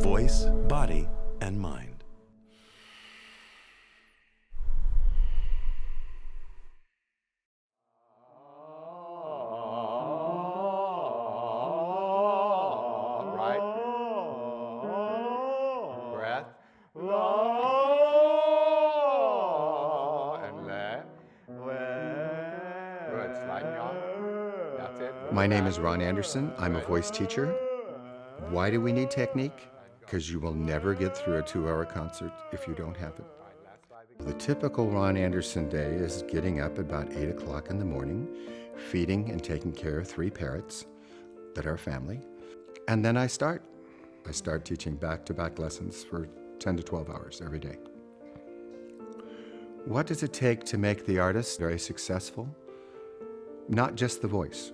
voice, body, and mind. My name is Ron Anderson. I'm a voice teacher. Why do we need technique? Because you will never get through a two hour concert if you don't have it. The typical Ron Anderson day is getting up about 8 o'clock in the morning, feeding and taking care of three parrots that are family, and then I start. I start teaching back to back lessons for 10 to 12 hours every day. What does it take to make the artist very successful? Not just the voice.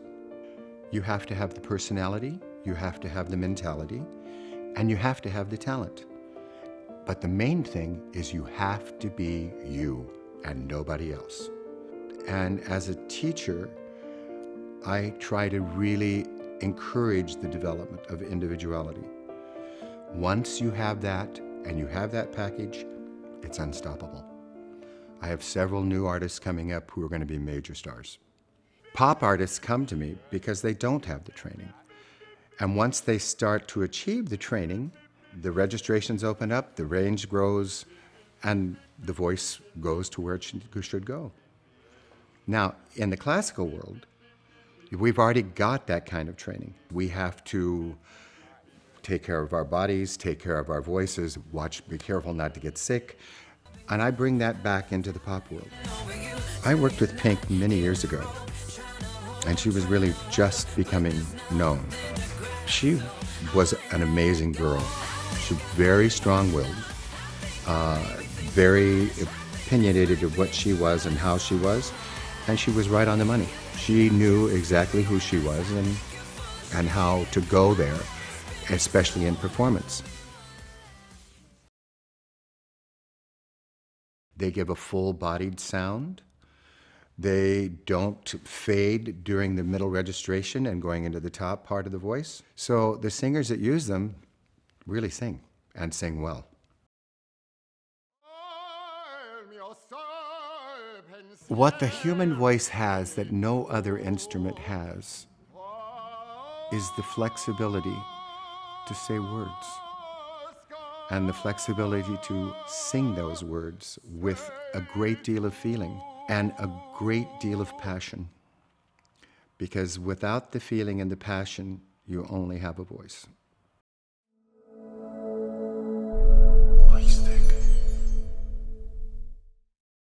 You have to have the personality, you have to have the mentality, and you have to have the talent. But the main thing is you have to be you and nobody else. And as a teacher, I try to really encourage the development of individuality. Once you have that and you have that package, it's unstoppable. I have several new artists coming up who are going to be major stars. Pop artists come to me because they don't have the training. And once they start to achieve the training, the registrations open up, the range grows, and the voice goes to where it should go. Now, in the classical world, we've already got that kind of training. We have to take care of our bodies, take care of our voices, watch, be careful not to get sick. And I bring that back into the pop world. I worked with Pink many years ago, and she was really just becoming known. She was an amazing girl. She was very strong-willed, uh, very opinionated of what she was and how she was, and she was right on the money. She knew exactly who she was and, and how to go there, especially in performance. They give a full-bodied sound. They don't fade during the middle registration and going into the top part of the voice. So the singers that use them really sing and sing well. What the human voice has that no other instrument has is the flexibility to say words and the flexibility to sing those words with a great deal of feeling and a great deal of passion. Because without the feeling and the passion, you only have a voice.